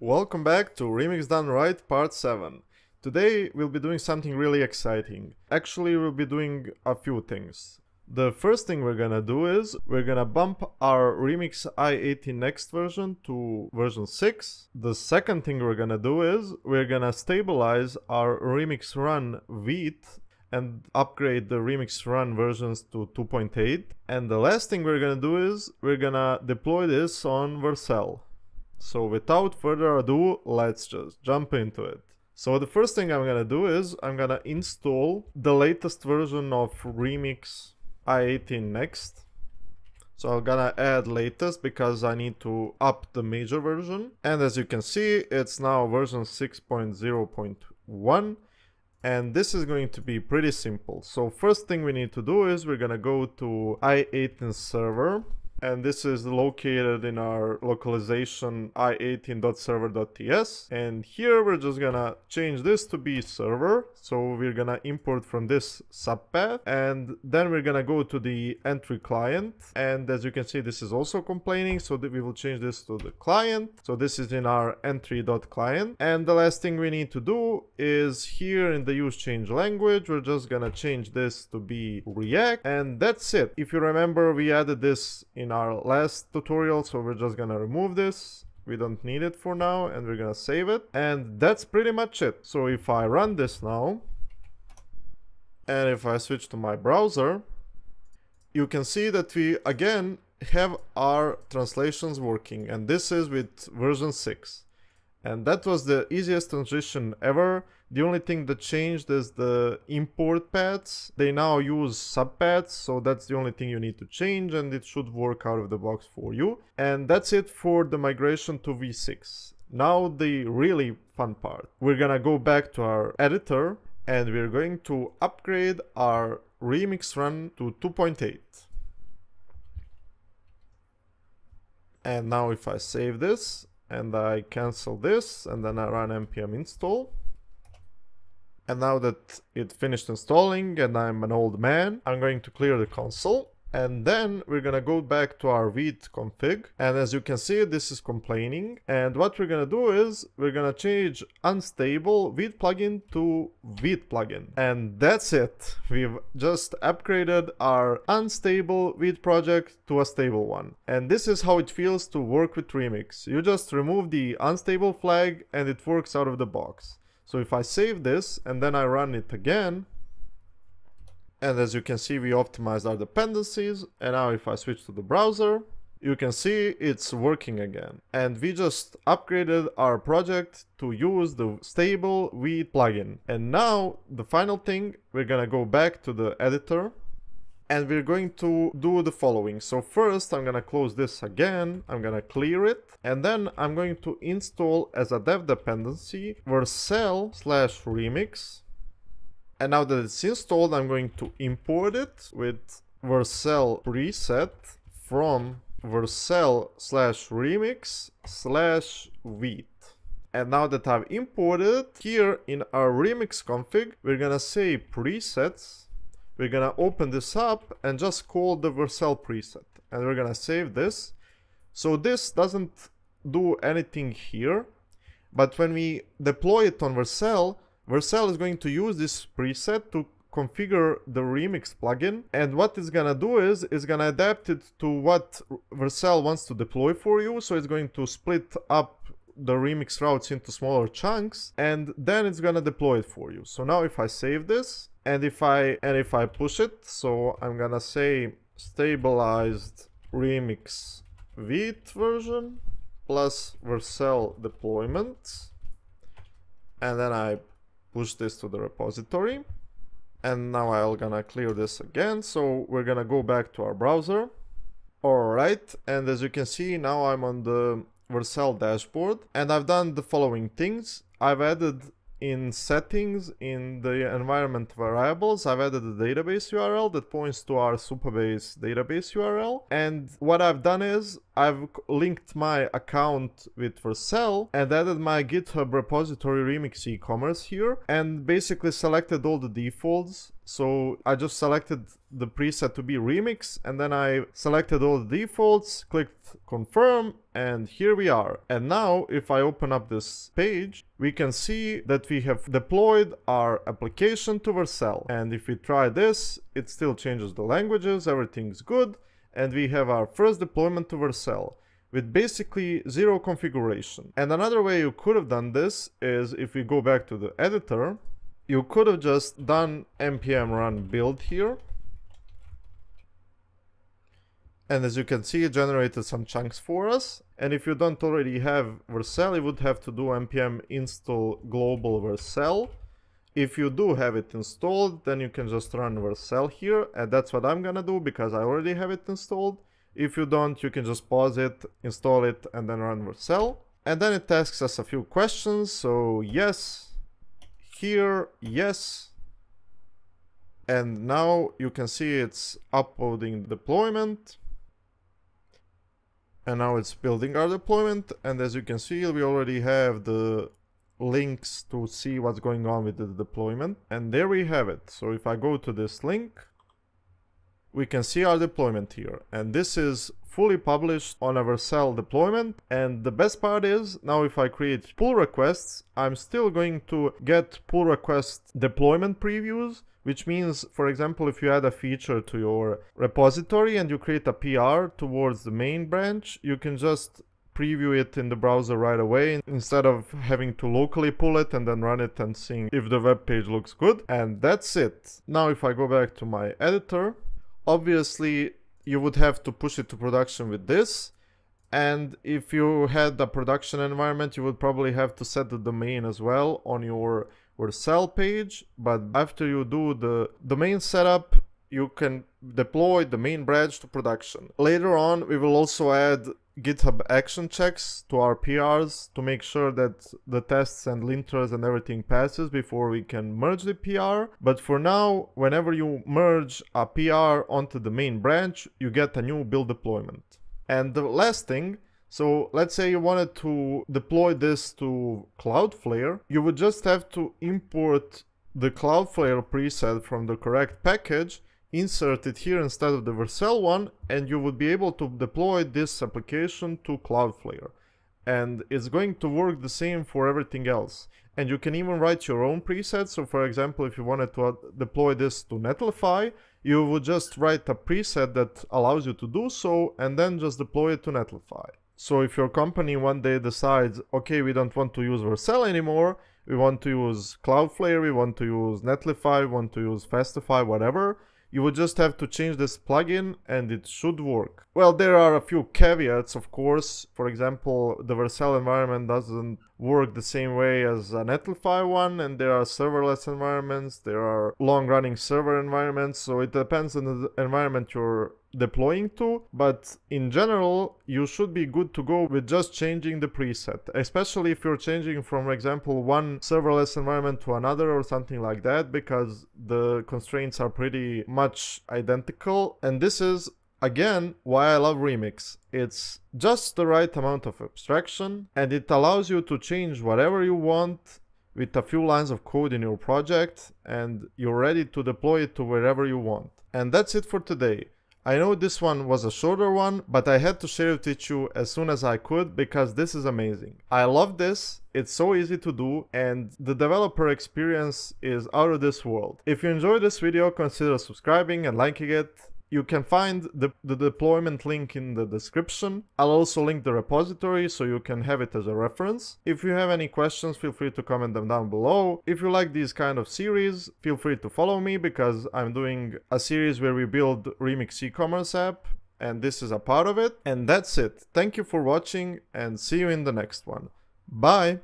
Welcome back to Remix Done Right Part 7. Today we'll be doing something really exciting. Actually we'll be doing a few things. The first thing we're gonna do is we're gonna bump our Remix i18next version to version 6. The second thing we're gonna do is we're gonna stabilize our Remix Run Vite and upgrade the Remix Run versions to 2.8. And the last thing we're gonna do is we're gonna deploy this on Vercel. So without further ado, let's just jump into it. So the first thing I'm gonna do is I'm gonna install the latest version of Remix i18next. So I'm gonna add latest because I need to up the major version. And as you can see, it's now version 6.0.1 and this is going to be pretty simple. So first thing we need to do is we're gonna go to i18 server and this is located in our localization i18n.server.ts and here we're just gonna change this to be server. So we're gonna import from this subpath. And then we're gonna go to the entry client. And as you can see this is also complaining. So that we will change this to the client. So this is in our entry.client and the last thing we need to do is here in the use change language we're just gonna change this to be react. And that's it. If you remember we added this in in our last tutorial, so we're just gonna remove this. We don't need it for now, and we're gonna save it. And that's pretty much it. So if I run this now, and if I switch to my browser, you can see that we, again, have our translations working, and this is with version 6. And that was the easiest transition ever. The only thing that changed is the import paths. They now use subpaths, so that's the only thing you need to change and it should work out of the box for you. And that's it for the migration to v6. Now the really fun part. We're gonna go back to our editor and we're going to upgrade our remix run to 2.8. And now if I save this and I cancel this and then I run npm install and now that it finished installing and I'm an old man, I'm going to clear the console. And then we're gonna go back to our Vite config. And as you can see, this is complaining. And what we're gonna do is we're gonna change unstable Vite plugin to Vite plugin. And that's it. We've just upgraded our unstable Vite project to a stable one. And this is how it feels to work with Remix. You just remove the unstable flag and it works out of the box. So if I save this and then I run it again, and as you can see, we optimized our dependencies. And now if I switch to the browser, you can see it's working again. And we just upgraded our project to use the stable Vite plugin. And now the final thing, we're gonna go back to the editor and we're going to do the following. So first I'm gonna close this again, I'm gonna clear it, and then I'm going to install as a dev dependency vercel slash remix. And now that it's installed, I'm going to import it with vercel preset from vercel slash remix slash vite. And now that I've imported it, here in our remix config, we're gonna say presets we're gonna open this up and just call the Vercel preset. And we're gonna save this. So this doesn't do anything here. But when we deploy it on Vercel, Vercel is going to use this preset to configure the remix plugin and what it's gonna do is it's gonna adapt it to what Vercel wants to deploy for you so it's going to split up the remix routes into smaller chunks and then it's gonna deploy it for you. So now if I save this and if I and if I push it so I'm gonna say stabilized remix Vite version plus vercel deployment and then I push this to the repository and now I'm gonna clear this again. So we're gonna go back to our browser. Alright and as you can see now I'm on the Vercel dashboard and I've done the following things. I've added in settings in the environment variables. I've added a database URL that points to our Supabase database URL and what I've done is I've linked my account with Vercel and added my GitHub repository Remix e-commerce here and basically selected all the defaults So I just selected the preset to be remix and then I selected all the defaults, clicked confirm and here we are. And now if I open up this page, we can see that we have deployed our application to Vercel. And if we try this, it still changes the languages, everything's good. And we have our first deployment to Vercel with basically zero configuration. And another way you could have done this is if we go back to the editor you could have just done npm run build here. And as you can see, it generated some chunks for us. And if you don't already have Vercel, you would have to do npm install global Vercel. If you do have it installed, then you can just run Vercel here. And that's what I'm gonna do because I already have it installed. If you don't, you can just pause it, install it, and then run Vercel. And then it asks us a few questions. So yes, here, yes. And now you can see it's uploading deployment. And now it's building our deployment. And as you can see, we already have the links to see what's going on with the deployment. And there we have it. So if I go to this link, we can see our deployment here. And this is fully published on our Vercel deployment. And the best part is, now if I create pull requests, I'm still going to get pull request deployment previews, which means, for example, if you add a feature to your repository and you create a PR towards the main branch, you can just preview it in the browser right away instead of having to locally pull it and then run it and seeing if the web page looks good. And that's it. Now if I go back to my editor, obviously you would have to push it to production with this. And if you had a production environment, you would probably have to set the domain as well on your Vercel page. But after you do the domain setup, you can deploy the main branch to production. Later on, we will also add GitHub action checks to our PRs to make sure that the tests and linters and everything passes before we can merge the PR. But for now, whenever you merge a PR onto the main branch, you get a new build deployment. And the last thing, so let's say you wanted to deploy this to Cloudflare, you would just have to import the Cloudflare preset from the correct package insert it here instead of the Vercel one and you would be able to deploy this application to Cloudflare. And it's going to work the same for everything else. And you can even write your own presets. So for example, if you wanted to uh, deploy this to Netlify, you would just write a preset that allows you to do so and then just deploy it to Netlify. So if your company one day decides, okay, we don't want to use Vercel anymore, we want to use Cloudflare, we want to use Netlify, we want to use Fastify, whatever, you would just have to change this plugin and it should work. Well, there are a few caveats, of course. For example, the Vercel environment doesn't work the same way as a Netlify one, and there are serverless environments, there are long-running server environments, so it depends on the environment you're deploying to, but in general, you should be good to go with just changing the preset, especially if you're changing from, for example, one serverless environment to another or something like that, because the constraints are pretty much identical. And this is Again, why I love Remix. It's just the right amount of abstraction and it allows you to change whatever you want with a few lines of code in your project and you're ready to deploy it to wherever you want. And that's it for today. I know this one was a shorter one, but I had to share it with you as soon as I could because this is amazing. I love this, it's so easy to do, and the developer experience is out of this world. If you enjoyed this video, consider subscribing and liking it. You can find the, the deployment link in the description. I'll also link the repository so you can have it as a reference. If you have any questions, feel free to comment them down below. If you like these kind of series, feel free to follow me because I'm doing a series where we build Remix e-commerce app and this is a part of it. And that's it. Thank you for watching and see you in the next one. Bye!